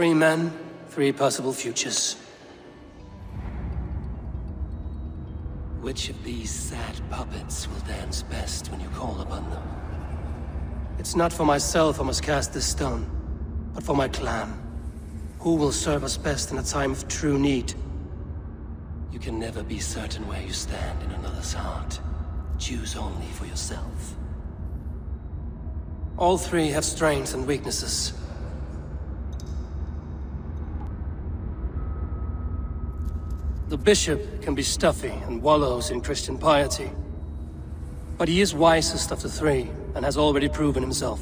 Three men, three possible futures. Which of these sad puppets will dance best when you call upon them? It's not for myself I must cast this stone, but for my clan. Who will serve us best in a time of true need? You can never be certain where you stand in another's heart. Choose only for yourself. All three have strengths and weaknesses. The bishop can be stuffy and wallows in Christian piety. But he is wisest of the three, and has already proven himself.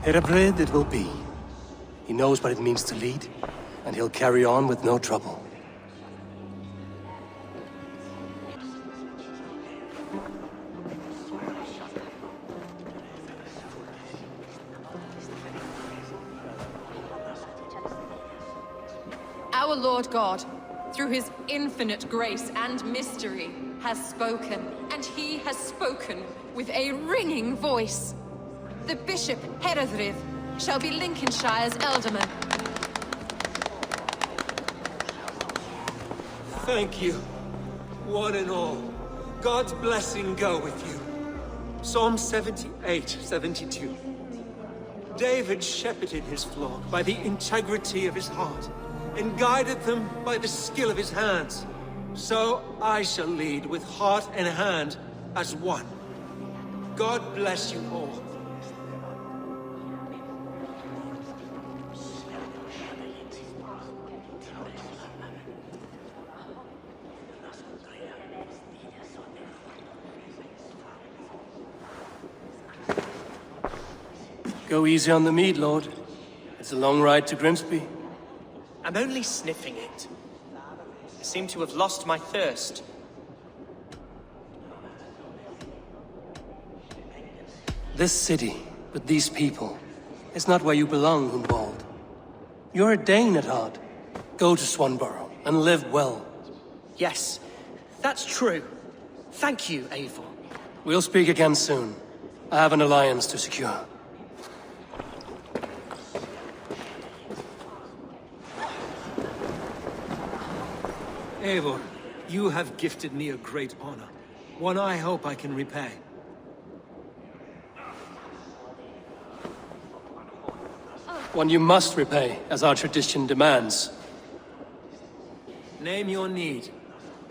Herefrith it will be. He knows what it means to lead, and he'll carry on with no trouble. Our Lord God, through his infinite grace and mystery, has spoken, and he has spoken with a ringing voice. The Bishop Herefrith shall be Lincolnshire's Ealdorman. Thank you, one and all. God's blessing go with you. Psalm 78, 72. David shepherded his flock by the integrity of his heart, and guided them by the skill of his hands. So I shall lead with heart and hand as one. God bless you all. Go easy on the meat, Lord. It's a long ride to Grimsby. I'm only sniffing it. I seem to have lost my thirst. This city, with these people, is not where you belong, Hunwald. You're a Dane at heart. Go to Swanborough and live well. Yes, that's true. Thank you, Eivor. We'll speak again soon. I have an alliance to secure. Eivor, you have gifted me a great honor. One I hope I can repay. One you must repay, as our tradition demands. Name your need.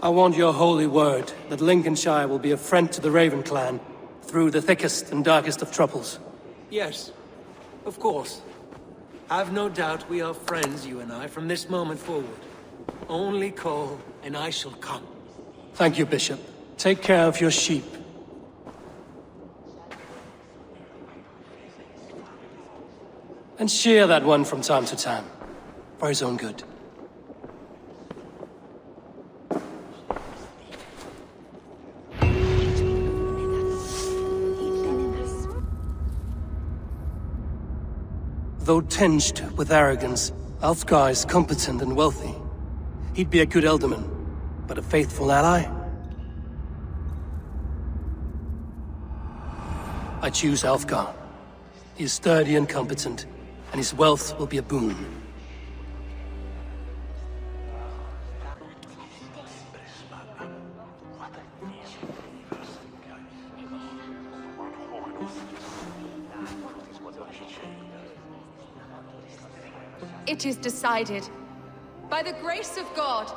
I want your holy word that Lincolnshire will be a friend to the Raven clan through the thickest and darkest of troubles. Yes, of course. I have no doubt we are friends, you and I, from this moment forward. Only call, and I shall come. Thank you, Bishop. Take care of your sheep. And shear that one from time to time, for his own good. Though tinged with arrogance, Aelfgar is competent and wealthy. He'd be a good Ealdorman, but a faithful ally? I choose Aelfgar. He is sturdy and competent, and his wealth will be a boon. It is decided. By the grace of God,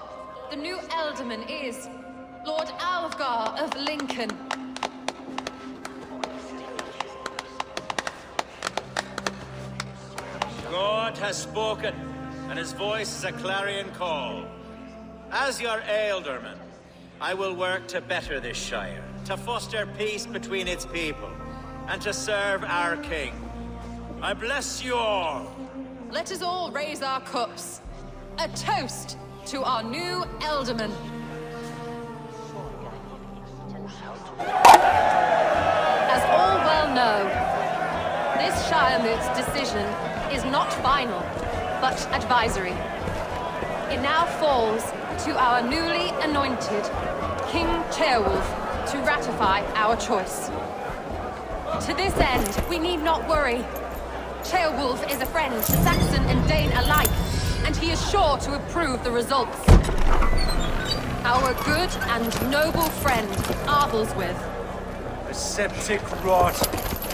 the new Ealdorman is Lord Aelfgar of Lincoln. God has spoken, and his voice is a clarion call. As your Ealdorman, I will work to better this Shire, to foster peace between its people, and to serve our King. I bless you all. Let us all raise our cups. A toast to our new Ealdorman. As all well know, this Shiremoot's decision is not final, but advisory. It now falls to our newly anointed King Ceolwulf to ratify our choice. To this end, we need not worry. Ceolwulf is a friend to Saxon and Dane alike, and he is sure to approve the results. Our good and noble friend, Arthelswith. A septic rot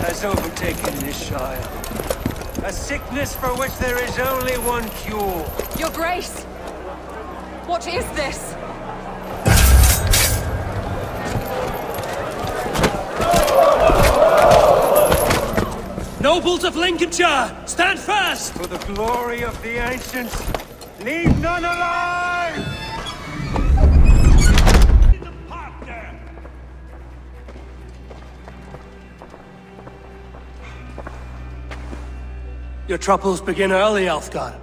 has overtaken this Shire. A sickness for which there is only one cure. Your Grace! What is this? Nobles of Lincolnshire, stand fast! For the glory of the ancients, leave none alive! In the park there! Your troubles begin early, Aelfgar.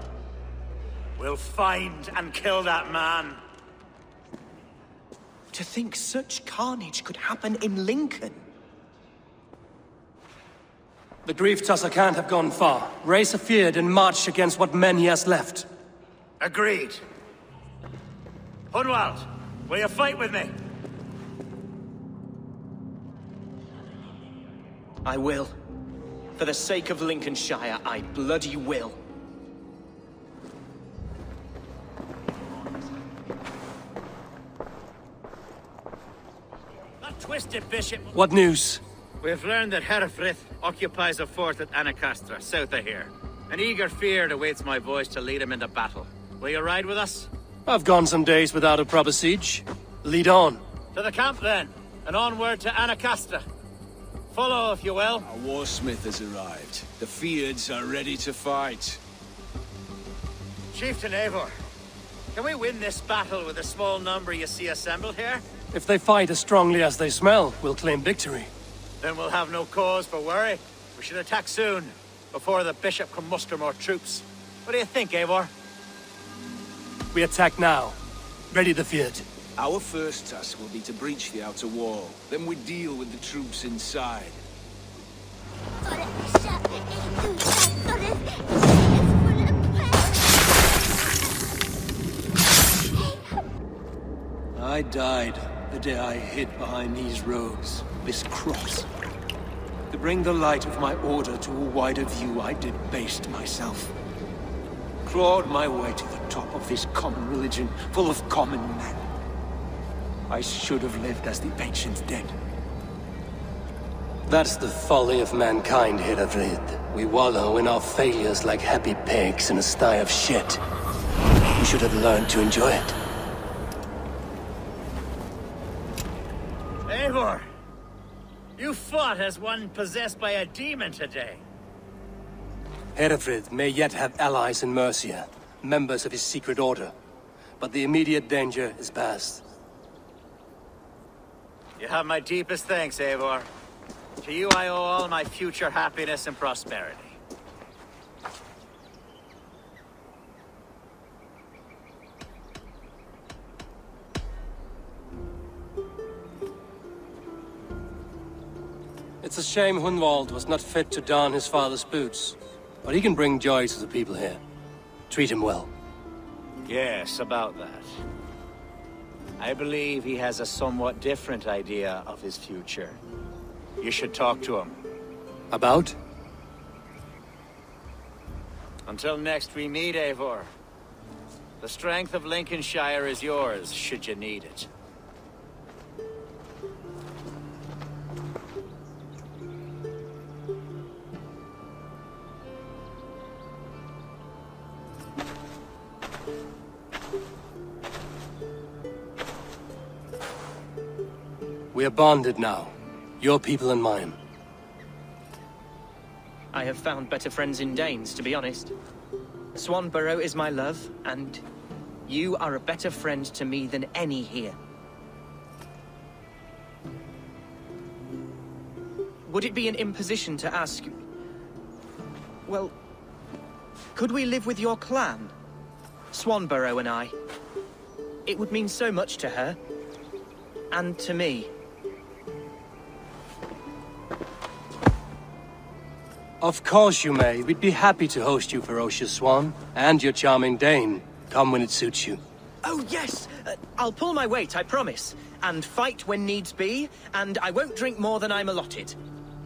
We'll find and kill that man. To think such carnage could happen in Lincoln. The grief Tusser can't have gone far. Raise a fyrd and march against what men he has left. Agreed. Hunwald, will you fight with me? I will. For the sake of Lincolnshire, I bloody will. That twisted bishop. What news? We've learned that Herefrith occupies a fort at Anacastra, south of here. An eager fyrd awaits my voice to lead him into battle. Will you ride with us? I've gone some days without a proper siege. Lead on. To the camp then, and onward to Anacastra. Follow, if you will. Our warsmith has arrived. The Fyrds are ready to fight. Chieftain Eivor, can we win this battle with the small number you see assembled here? If they fight as strongly as they smell, we'll claim victory. Then we'll have no cause for worry. We should attack soon, before the bishop can muster more troops. What do you think, Eivor? We attack now. Ready the field. Our first task will be to breach the outer wall. Then we deal with the troops inside. I died the day I hid behind these robes, this cross. To bring the light of my order to a wider view, I debased myself. Clawed my way to the top of this common religion, full of common men. I should have lived as the ancient did. That's the folly of mankind, Herefrith. We wallow in our failures like happy pigs in a sty of shit. We should have learned to enjoy it. Eivor! You fought as one possessed by a demon today. Herefrith may yet have allies in Mercia, members of his secret order. But the immediate danger is past. You have my deepest thanks, Eivor. To you I owe all my future happiness and prosperity. It's a shame Hunwald was not fit to don his father's boots. But he can bring joy to the people here. Treat him well. Yes, about that. I believe he has a somewhat different idea of his future. You should talk to him. About? Until next we meet, Eivor. The strength of Lincolnshire is yours, should you need it. Bonded now. Your people and mine. I have found better friends in Danes, to be honest. Swanborough is my love, and you are a better friend to me than any here. Would it be an imposition to ask... Well, could we live with your clan? Swanborough and I. It would mean so much to her. And to me. Of course you may. We'd be happy to host you, Ferocious Swan. And your charming Dane. Come when it suits you. Oh, yes! Uh, I'll pull my weight, I promise. And fight when needs be, and I won't drink more than I'm allotted.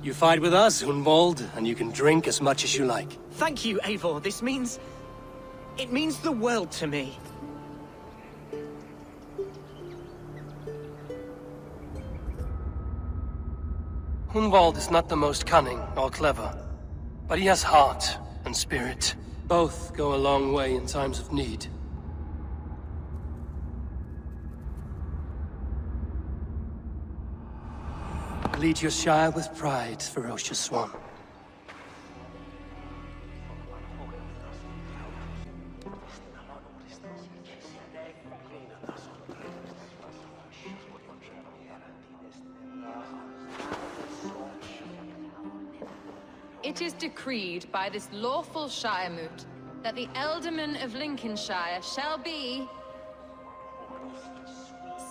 You fight with us, Hunwald, and you can drink as much as you like. Thank you, Eivor. This means... It means the world to me. Hunwald is not the most cunning or clever, but he has heart and spirit. Both go a long way in times of need. Lead your Shire with pride, ferocious Swan. Decreed by this lawful Shiremoot that the Ealdorman of Lincolnshire shall be...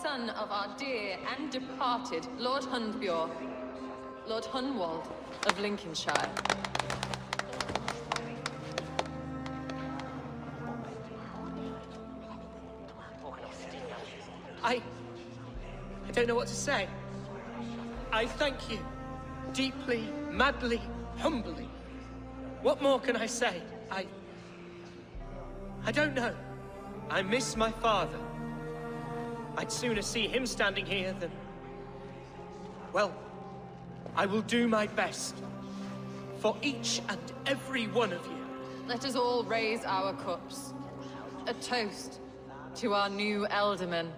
son of our dear and departed Lord Hundbjorn, Lord Hunwald of Lincolnshire. I... I don't know what to say. I thank you. Deeply, madly, humbly. What more can I say? I... I don't know. I miss my father. I'd sooner see him standing here than... Well, I will do my best. For each and every one of you. Let us all raise our cups. A toast to our new Ealdorman.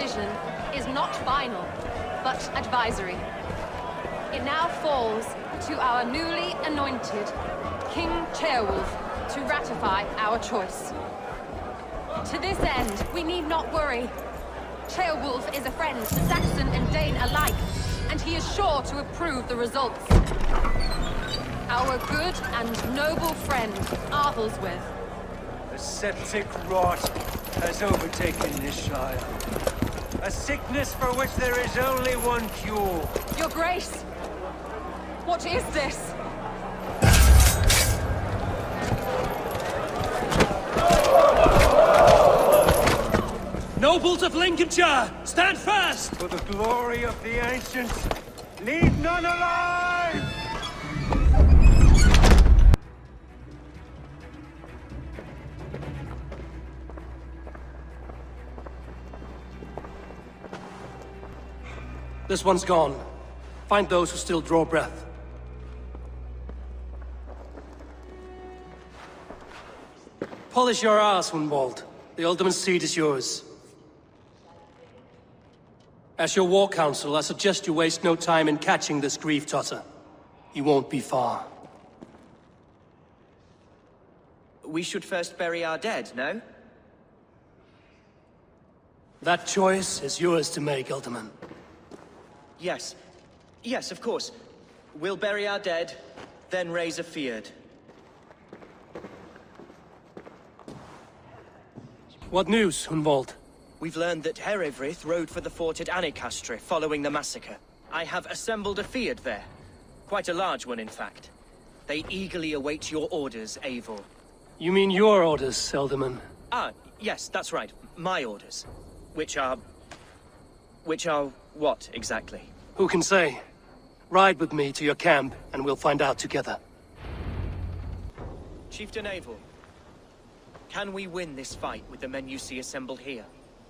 Decision is not final, but advisory. It now falls to our newly anointed King Ceolwulf to ratify our choice. To this end, we need not worry. Ceolwulf is a friend to Saxon and Dane alike, and he is sure to approve the results. Our good and noble friend, Arthelswith, A septic rot has overtaken this Shire. A sickness for which there is only one cure. Your Grace! What is this? Nobles of Lincolnshire, stand fast! For the glory of the ancients, leave none alive! This one's gone. Find those who still draw breath. Polish your ass, Hunwald. The Ealdorman's seat is yours. As your war council, I suggest you waste no time in catching this grief totter. He won't be far. We should first bury our dead, no? That choice is yours to make, Ealdorman. Yes. Yes, of course. We'll bury our dead, then raise a fyrd. What news, Hunwald? We've learned that Herefrith rode for the fort at Annicastre following the massacre. I have assembled a fyrd there. Quite a large one, in fact. They eagerly await your orders, Eivor. You mean your orders, Ealdorman? Ah, yes, that's right. My orders. Which are... Which are what, exactly? Who can say? Ride with me to your camp, and we'll find out together. Chieftain Eivor, can we win this fight with the men you see assembled here?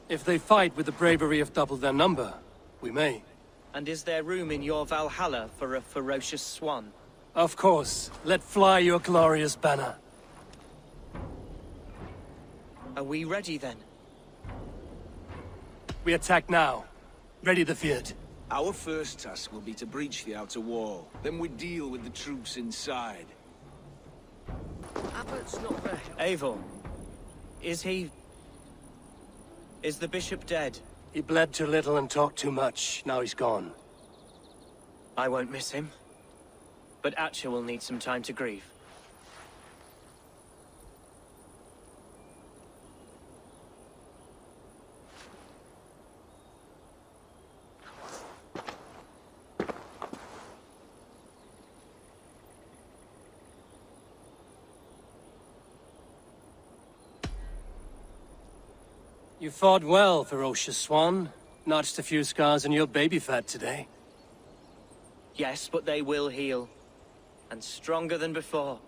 If they fight with the bravery of double their number, we may. And is there room in your Valhalla for a ferocious swan? Of course. Let fly your glorious banner. Are we ready then? We attack now. Ready the field. Our first task will be to breach the outer wall. Then we deal with the troops inside. Abbott's not there. Eivor, is he... Is the bishop dead? He bled too little and talked too much. Now he's gone. I won't miss him. But Atcha will need some time to grieve. Fought well, ferocious swan. Notched a few scars on your baby fat today. Yes, but they will heal. And stronger than before.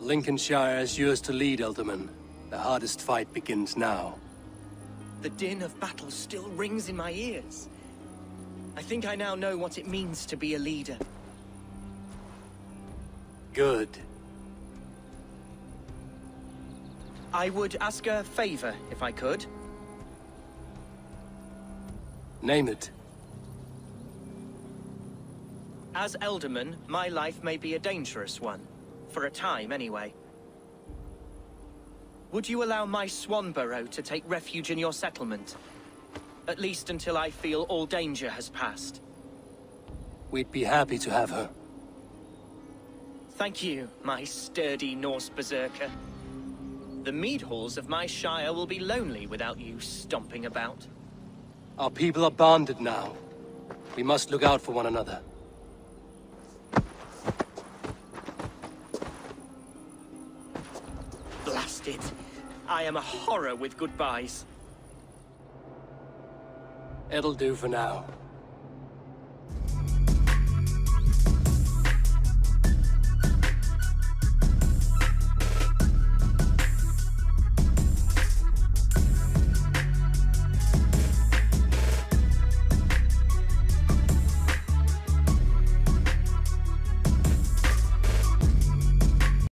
Lincolnshire is yours to lead, Ealdorman. The hardest fight begins now. The din of battle still rings in my ears. I think I now know what it means to be a leader. Good. I would ask a favor, if I could. Name it. As Ealdorman, my life may be a dangerous one. For a time, anyway. Would you allow my Swanborough to take refuge in your settlement? At least until I feel all danger has passed. We'd be happy to have her. Thank you, my sturdy Norse berserker. The mead halls of my shire will be lonely without you stomping about. Our people are bonded now. We must look out for one another. Blast it. I am a horror with goodbyes. It'll do for now.